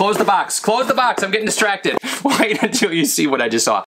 Close the box. Close the box. I'm getting distracted. Wait until you see what I just saw.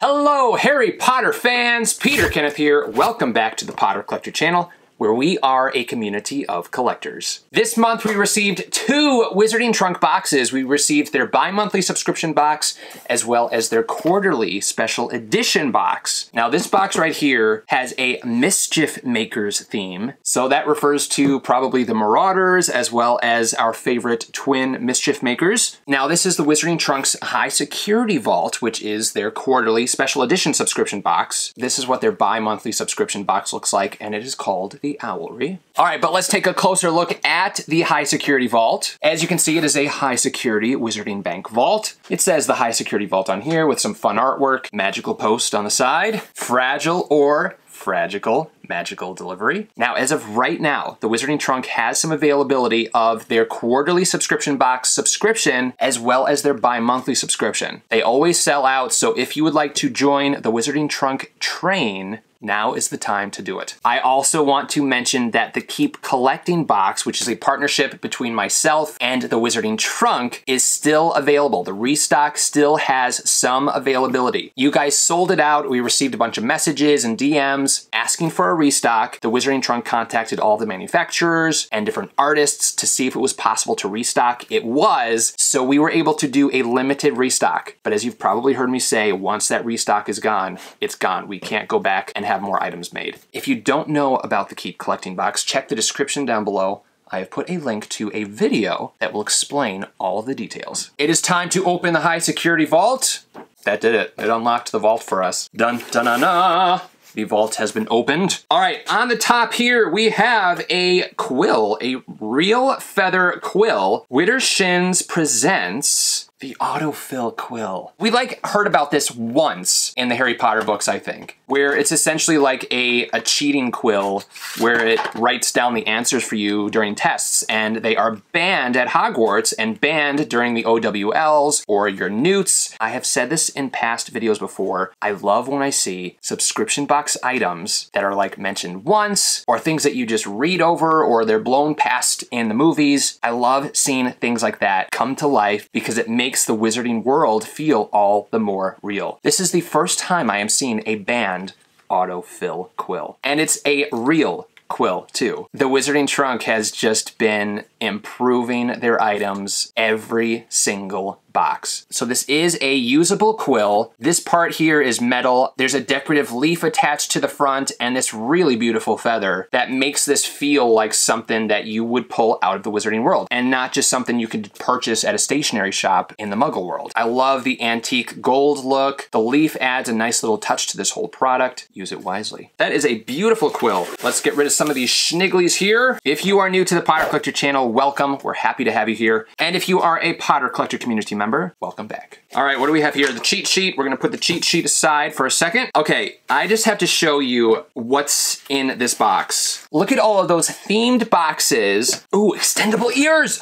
Hello, Harry Potter fans! Peter Kenneth here. Welcome back to the Potter Collector channel where we are a community of collectors. This month we received two Wizarding Trunk boxes. We received their bi-monthly subscription box as well as their quarterly special edition box. Now this box right here has a Mischief Makers theme. So that refers to probably the Marauders as well as our favorite twin Mischief Makers. Now this is the Wizarding Trunks High Security Vault, which is their quarterly special edition subscription box. This is what their bi-monthly subscription box looks like and it is called the the Owlery. All right, but let's take a closer look at the high security vault. As you can see, it is a high security Wizarding Bank vault. It says the high security vault on here with some fun artwork, magical post on the side, fragile or Fragical Magical Delivery. Now, as of right now, the Wizarding Trunk has some availability of their quarterly subscription box subscription as well as their bi-monthly subscription. They always sell out, so if you would like to join the Wizarding Trunk train, now is the time to do it. I also want to mention that the Keep Collecting box, which is a partnership between myself and the Wizarding Trunk, is still available. The restock still has some availability. You guys sold it out. We received a bunch of messages and DMs asking for a restock. The Wizarding Trunk contacted all the manufacturers and different artists to see if it was possible to restock. It was, so we were able to do a limited restock. But as you've probably heard me say, once that restock is gone, it's gone. We can't go back and have more items made. If you don't know about the Keep Collecting box, check the description down below. I have put a link to a video that will explain all of the details. It is time to open the high security vault. That did it. It unlocked the vault for us. Dun dun dun dun. The vault has been opened. All right, on the top here, we have a quill, a real feather quill. Widdershins presents the autofill quill. We like heard about this once in the Harry Potter books, I think, where it's essentially like a, a cheating quill where it writes down the answers for you during tests and they are banned at Hogwarts and banned during the OWLs or your NEWTs. I have said this in past videos before. I love when I see subscription box items that are like mentioned once or things that you just read over or they're blown past in the movies. I love seeing things like that come to life because it makes makes the wizarding world feel all the more real. This is the first time I am seeing a banned autofill quill. And it's a real quill too. The Wizarding Trunk has just been improving their items every single box. So this is a usable quill. This part here is metal. There's a decorative leaf attached to the front and this really beautiful feather that makes this feel like something that you would pull out of the wizarding world and not just something you could purchase at a stationery shop in the muggle world. I love the antique gold look. The leaf adds a nice little touch to this whole product. Use it wisely. That is a beautiful quill. Let's get rid of some of these schnigglies here. If you are new to the Potter Collector channel, welcome. We're happy to have you here. And if you are a Potter Collector community member, welcome back. All right, what do we have here? The cheat sheet. We're gonna put the cheat sheet aside for a second. Okay, I just have to show you what's in this box. Look at all of those themed boxes. Ooh, extendable ears.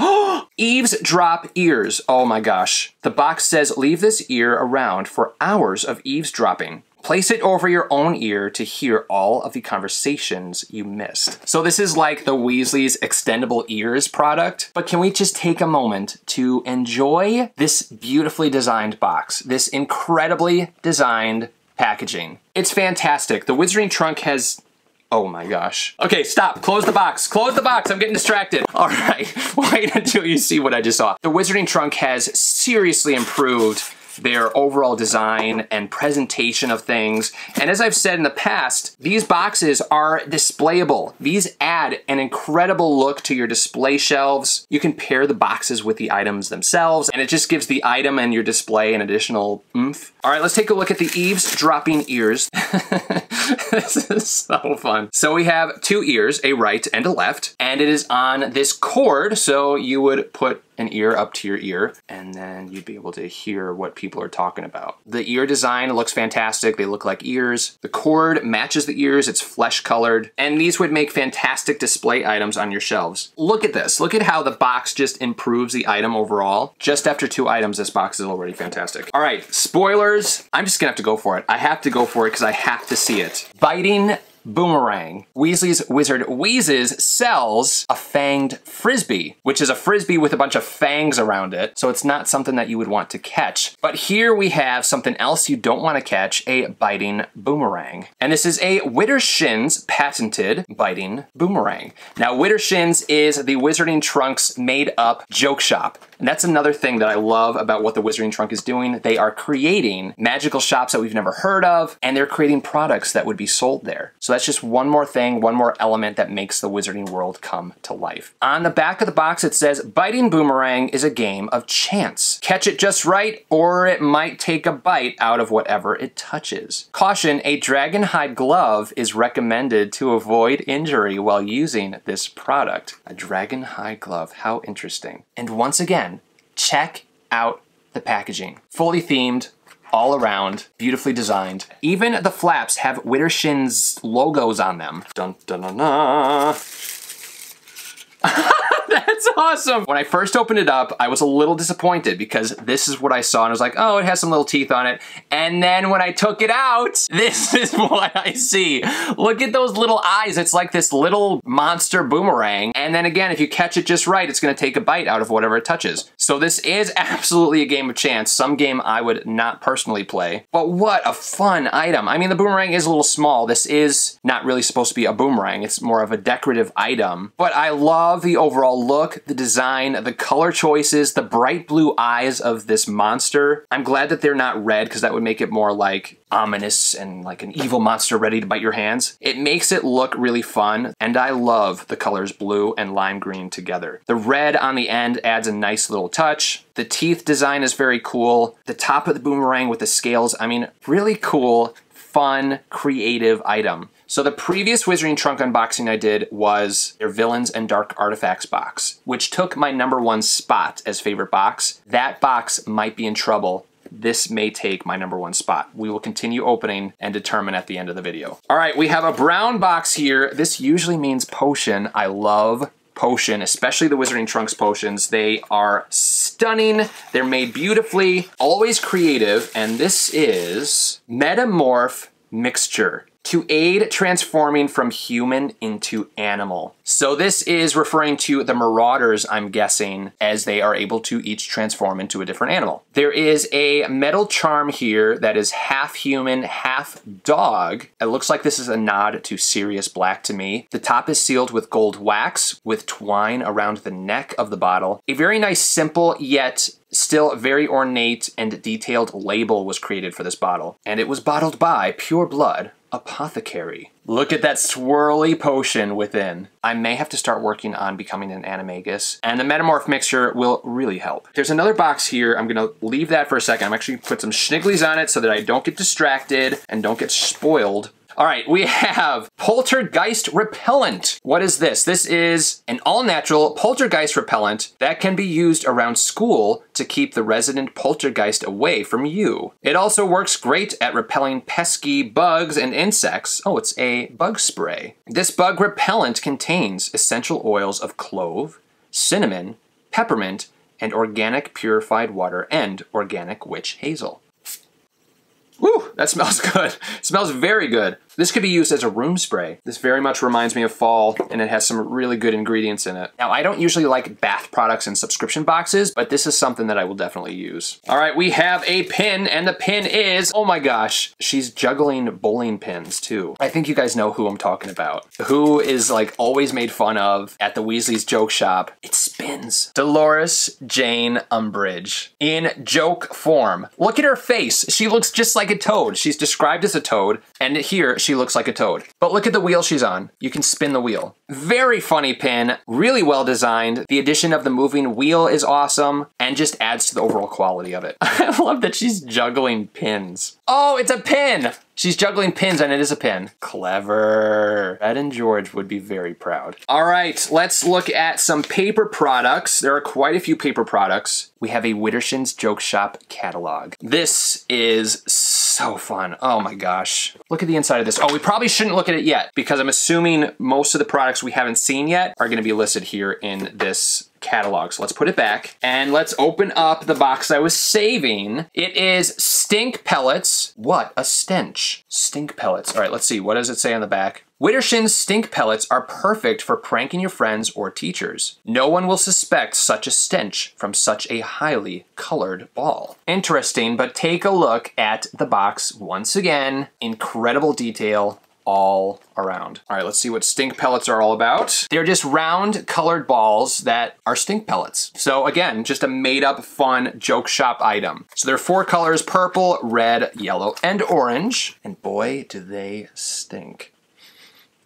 eavesdrop ears. Oh my gosh. The box says leave this ear around for hours of eavesdropping. Place it over your own ear to hear all of the conversations you missed. So this is like the Weasley's extendable ears product, but can we just take a moment to enjoy this beautifully designed box, this incredibly designed packaging. It's fantastic. The Wizarding Trunk has Oh my gosh. Okay, stop. Close the box. Close the box. I'm getting distracted. All right. Wait until you see what I just saw. The Wizarding Trunk has seriously improved their overall design and presentation of things. And as I've said in the past, these boxes are displayable. These add an incredible look to your display shelves. You can pair the boxes with the items themselves, and it just gives the item and your display an additional oomph. All right, let's take a look at the eavesdropping ears. this is so fun. So we have two ears, a right and a left, and it is on this cord, so you would put an ear up to your ear, and then you'd be able to hear what people are talking about. The ear design looks fantastic. They look like ears. The cord matches the ears. It's flesh colored, and these would make fantastic display items on your shelves. Look at this. Look at how the box just improves the item overall. Just after two items, this box is already fantastic. All right, spoilers. I'm just gonna have to go for it. I have to go for it because I have to see it. Biting Boomerang. Weasley's Wizard Wheezes sells a fanged frisbee, which is a frisbee with a bunch of fangs around it, so it's not something that you would want to catch. But here we have something else you don't want to catch, a biting boomerang. And this is a Widdershins patented biting boomerang. Now Widdershins is the Wizarding Trunks made up joke shop. And that's another thing that I love about what the Wizarding Trunk is doing. They are creating magical shops that we've never heard of, and they're creating products that would be sold there. So that's just one more thing, one more element that makes the Wizarding world come to life. On the back of the box, it says, Biting Boomerang is a game of chance. Catch it just right, or it might take a bite out of whatever it touches. Caution, a dragon hide glove is recommended to avoid injury while using this product. A dragon hide glove, how interesting. And once again, check out the packaging. Fully themed, all around, beautifully designed. Even the flaps have Widdershins logos on them. Dun dun dun dun. That's awesome. When I first opened it up, I was a little disappointed because this is what I saw and I was like, oh, it has some little teeth on it. And then when I took it out, this is what I see. Look at those little eyes. It's like this little monster boomerang. And then again, if you catch it just right, it's gonna take a bite out of whatever it touches. So this is absolutely a game of chance. Some game I would not personally play, but what a fun item. I mean, the boomerang is a little small. This is not really supposed to be a boomerang. It's more of a decorative item, but I love the overall look, the design, the color choices, the bright blue eyes of this monster. I'm glad that they're not red because that would make it more like ominous and like an evil monster ready to bite your hands. It makes it look really fun, and I love the colors blue and lime green together. The red on the end adds a nice little touch. The teeth design is very cool. The top of the boomerang with the scales, I mean, really cool, fun, creative item. So the previous Wizarding Trunk unboxing I did was their Villains and Dark Artifacts box, which took my number one spot as favorite box. That box might be in trouble this may take my number one spot. We will continue opening and determine at the end of the video. All right, we have a brown box here. This usually means potion. I love potion, especially the Wizarding Trunks potions. They are stunning. They're made beautifully, always creative. And this is Metamorph Mixture to aid transforming from human into animal. So this is referring to the marauders, I'm guessing, as they are able to each transform into a different animal. There is a metal charm here that is half human, half dog. It looks like this is a nod to Sirius Black to me. The top is sealed with gold wax with twine around the neck of the bottle. A very nice, simple, yet Still, very ornate and detailed label was created for this bottle, and it was bottled by Pure Blood Apothecary. Look at that swirly potion within. I may have to start working on becoming an animagus, and the Metamorph mixture will really help. There's another box here. I'm gonna leave that for a second. I'm actually put some schnigglies on it so that I don't get distracted and don't get spoiled all right, we have Poltergeist Repellent. What is this? This is an all-natural poltergeist repellent that can be used around school to keep the resident poltergeist away from you. It also works great at repelling pesky bugs and insects. Oh, it's a bug spray. This bug repellent contains essential oils of clove, cinnamon, peppermint, and organic purified water and organic witch hazel. Woo, that smells good. It smells very good. This could be used as a room spray. This very much reminds me of fall and it has some really good ingredients in it. Now I don't usually like bath products in subscription boxes, but this is something that I will definitely use. All right, we have a pin and the pin is, oh my gosh, she's juggling bowling pins too. I think you guys know who I'm talking about. Who is like always made fun of at the Weasley's joke shop. It spins. Dolores Jane Umbridge in joke form. Look at her face. She looks just like a toad. She's described as a toad and here she looks like a toad. But look at the wheel she's on. You can spin the wheel. Very funny pin, really well designed. The addition of the moving wheel is awesome and just adds to the overall quality of it. I love that she's juggling pins. Oh, it's a pin! She's juggling pins and it is a pin. Clever. Fred and George would be very proud. All right, let's look at some paper products. There are quite a few paper products. We have a Widdershins Joke Shop catalog. This is fun. Oh my gosh. Look at the inside of this. Oh, we probably shouldn't look at it yet because I'm assuming most of the products we haven't seen yet are gonna be listed here in this catalog. So let's put it back and let's open up the box I was saving. It is stink pellets. What a stench. Stink pellets. All right, let's see. What does it say on the back? Widdershins stink pellets are perfect for pranking your friends or teachers. No one will suspect such a stench from such a highly colored ball. Interesting, but take a look at the box once again. Incredible detail all around. All right, let's see what stink pellets are all about. They're just round colored balls that are stink pellets. So again, just a made up fun joke shop item. So there are four colors, purple, red, yellow, and orange. And boy, do they stink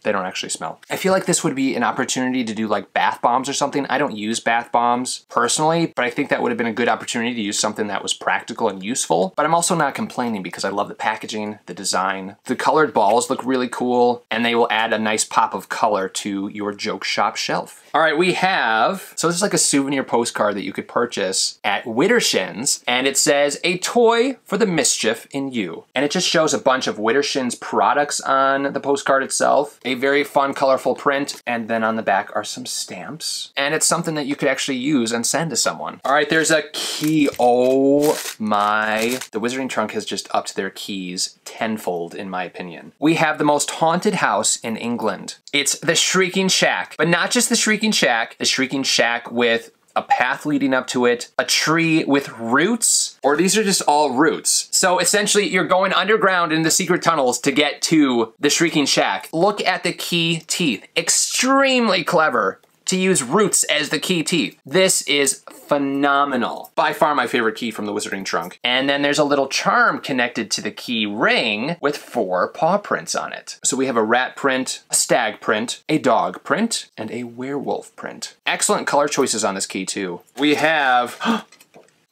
they don't actually smell. I feel like this would be an opportunity to do like bath bombs or something. I don't use bath bombs personally, but I think that would have been a good opportunity to use something that was practical and useful. But I'm also not complaining because I love the packaging, the design. The colored balls look really cool and they will add a nice pop of color to your joke shop shelf. All right, we have, so this is like a souvenir postcard that you could purchase at Widdershins, and it says, a toy for the mischief in you. And it just shows a bunch of Widdershins products on the postcard itself, a very fun, colorful print, and then on the back are some stamps. And it's something that you could actually use and send to someone. All right, there's a key. Oh my. The Wizarding Trunk has just upped their keys tenfold, in my opinion. We have the most haunted house in England. It's the Shrieking Shack, but not just the Shrieking Shack, the Shrieking Shack with a path leading up to it, a tree with roots, or these are just all roots. So essentially you're going underground in the secret tunnels to get to the Shrieking Shack. Look at the key teeth. Extremely clever to use roots as the key teeth. This is phenomenal. By far my favorite key from the Wizarding Trunk. And then there's a little charm connected to the key ring with four paw prints on it. So we have a rat print, a stag print, a dog print, and a werewolf print. Excellent color choices on this key too. We have oh,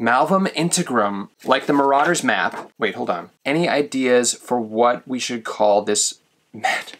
Malvum Integrum, like the Marauders map. Wait, hold on. Any ideas for what we should call this? Map?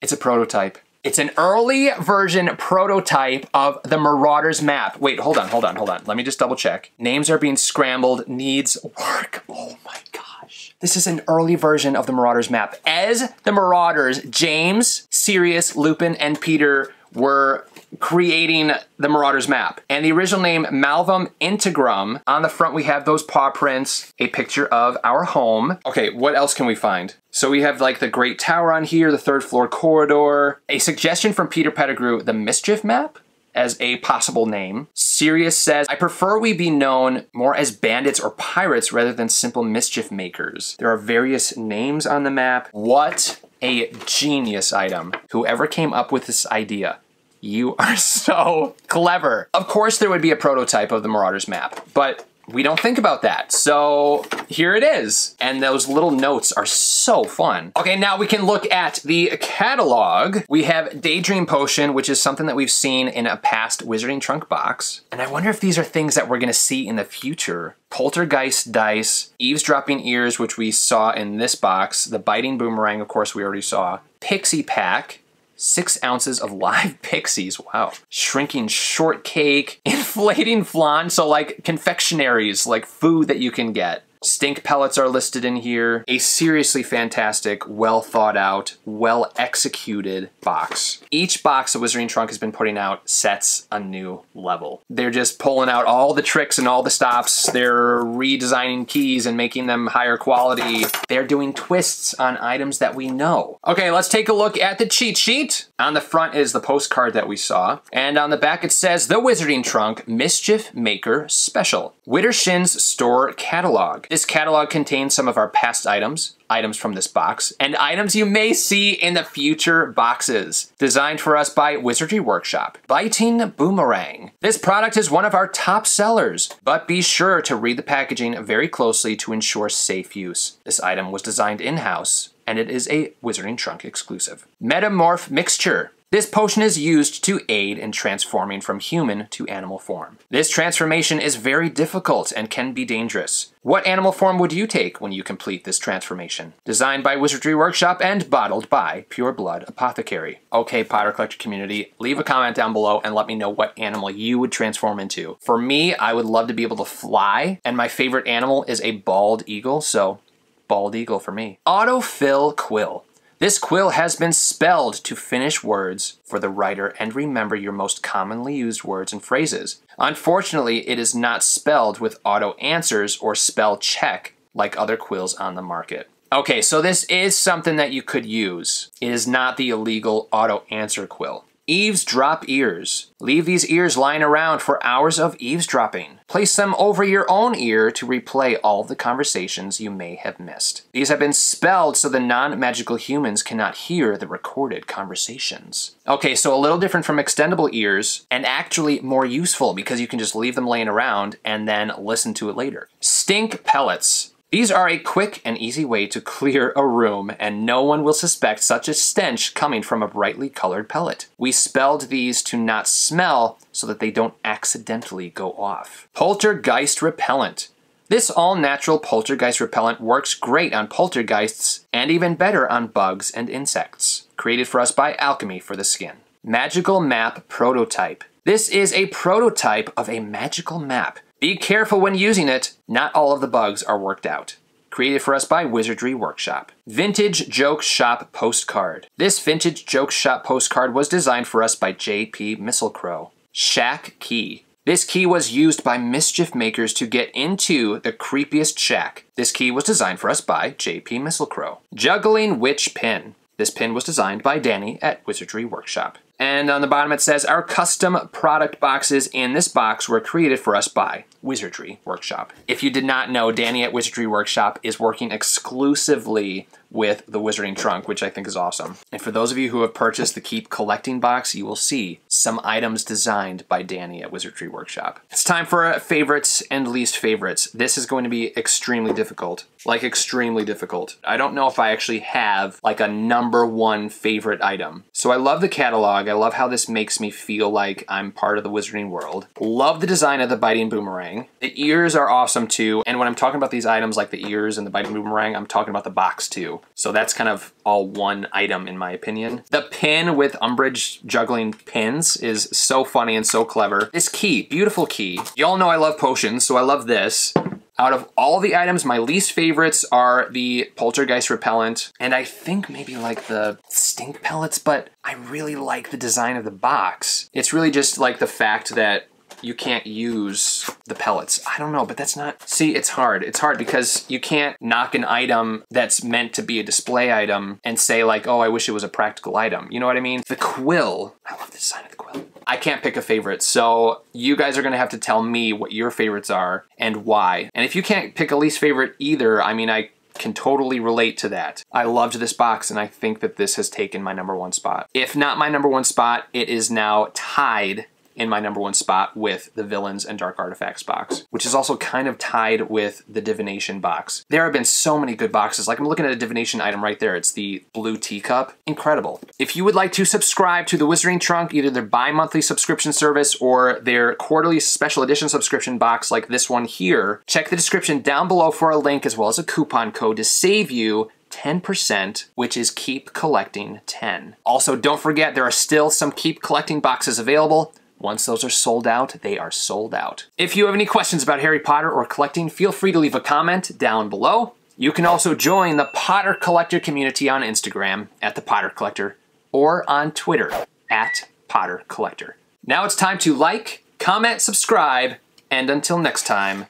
It's a prototype. It's an early version prototype of the Marauders map. Wait, hold on, hold on, hold on. Let me just double check. Names are being scrambled, needs work. Oh my gosh. This is an early version of the Marauders map. As the Marauders, James, Sirius, Lupin, and Peter were creating the Marauders map. And the original name, Malvum Integrum. On the front, we have those paw prints, a picture of our home. Okay, what else can we find? So we have like the Great Tower on here, the third floor corridor, a suggestion from Peter Pettigrew, the Mischief map as a possible name. Sirius says, I prefer we be known more as bandits or pirates rather than simple mischief makers. There are various names on the map. What a genius item. Whoever came up with this idea. You are so clever. Of course there would be a prototype of the Marauders map, but we don't think about that. So here it is. And those little notes are so fun. Okay, now we can look at the catalog. We have Daydream Potion, which is something that we've seen in a past Wizarding Trunk box. And I wonder if these are things that we're gonna see in the future. Poltergeist Dice, Eavesdropping Ears, which we saw in this box, the Biting Boomerang, of course, we already saw, Pixie Pack, six ounces of live pixies. Wow. Shrinking shortcake, inflating flan, so like confectionaries, like food that you can get. Stink pellets are listed in here. A seriously fantastic, well thought out, well executed box. Each box the Wizarding Trunk has been putting out sets a new level. They're just pulling out all the tricks and all the stops. They're redesigning keys and making them higher quality. They're doing twists on items that we know. Okay, let's take a look at the cheat sheet. On the front is the postcard that we saw. And on the back it says, The Wizarding Trunk Mischief Maker Special. Widdershins Store Catalog. This catalog contains some of our past items, items from this box, and items you may see in the future boxes. Designed for us by Wizardry Workshop. Biting Boomerang. This product is one of our top sellers, but be sure to read the packaging very closely to ensure safe use. This item was designed in-house, and it is a Wizarding Trunk exclusive. Metamorph Mixture. This potion is used to aid in transforming from human to animal form. This transformation is very difficult and can be dangerous. What animal form would you take when you complete this transformation? Designed by Wizardry Workshop and bottled by Pure Blood Apothecary. Okay, Potter Collector community, leave a comment down below and let me know what animal you would transform into. For me, I would love to be able to fly, and my favorite animal is a bald eagle, so bald eagle for me. Autofill Quill. This quill has been spelled to finish words for the writer and remember your most commonly used words and phrases. Unfortunately, it is not spelled with auto answers or spell check like other quills on the market. Okay, so this is something that you could use. It is not the illegal auto answer quill. Eavesdrop ears. Leave these ears lying around for hours of eavesdropping. Place them over your own ear to replay all the conversations you may have missed. These have been spelled so the non-magical humans cannot hear the recorded conversations. Okay, so a little different from extendable ears, and actually more useful because you can just leave them laying around and then listen to it later. Stink pellets. These are a quick and easy way to clear a room, and no one will suspect such a stench coming from a brightly colored pellet. We spelled these to not smell so that they don't accidentally go off. Poltergeist repellent. This all-natural poltergeist repellent works great on poltergeists and even better on bugs and insects. Created for us by Alchemy for the skin. Magical Map Prototype. This is a prototype of a magical map be careful when using it, not all of the bugs are worked out. Created for us by Wizardry Workshop. Vintage Joke Shop Postcard. This Vintage Joke Shop postcard was designed for us by J.P. Misselcrow. Shack Key. This key was used by mischief makers to get into the creepiest shack. This key was designed for us by J.P. Misselcrow. Juggling Witch Pin. This pin was designed by Danny at Wizardry Workshop. And on the bottom it says, our custom product boxes in this box were created for us by Wizardry Workshop. If you did not know, Danny at Wizardry Workshop is working exclusively with the Wizarding Trunk, which I think is awesome. And for those of you who have purchased the Keep Collecting box, you will see some items designed by Danny at Wizardry Workshop. It's time for uh, favorites and least favorites. This is going to be extremely difficult, like extremely difficult. I don't know if I actually have like a number one favorite item. So I love the catalog. I love how this makes me feel like I'm part of the Wizarding world. Love the design of the Biting Boomerang. The ears are awesome too. And when I'm talking about these items like the ears and the Biting Boomerang, I'm talking about the box So that's kind of all one item in my opinion. The pin with Umbridge juggling pins is so funny and so clever. This key, beautiful key. Y'all know I love potions, so I love this. Out of all the items, my least favorites are the poltergeist repellent, and I think maybe like the stink pellets, but I really like the design of the box. It's really just like the fact that you can't use the pellets. I don't know, but that's not, see, it's hard. It's hard because you can't knock an item that's meant to be a display item and say like, oh, I wish it was a practical item. You know what I mean? The quill, I love the design of the quill. I can't pick a favorite, so you guys are gonna have to tell me what your favorites are and why. And if you can't pick a least favorite either, I mean, I can totally relate to that. I loved this box and I think that this has taken my number one spot. If not my number one spot, it is now tied in my number one spot with the Villains and Dark Artifacts box, which is also kind of tied with the Divination box. There have been so many good boxes. Like I'm looking at a Divination item right there. It's the blue teacup. Incredible. If you would like to subscribe to the Wizarding Trunk, either their bi-monthly subscription service or their quarterly special edition subscription box like this one here, check the description down below for a link as well as a coupon code to save you 10%, which is Keep Collecting 10. Also, don't forget there are still some Keep Collecting boxes available. Once those are sold out, they are sold out. If you have any questions about Harry Potter or collecting, feel free to leave a comment down below. You can also join the Potter Collector community on Instagram at the Potter Collector or on Twitter at Potter Collector. Now it's time to like, comment, subscribe, and until next time,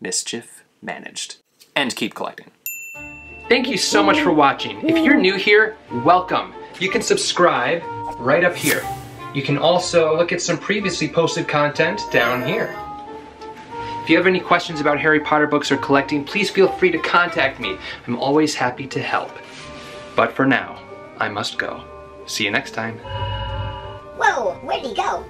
mischief managed. And keep collecting. Thank you so much for watching. If you're new here, welcome. You can subscribe right up here. You can also look at some previously posted content down here. If you have any questions about Harry Potter books or collecting, please feel free to contact me. I'm always happy to help. But for now, I must go. See you next time. Whoa, where'd he go?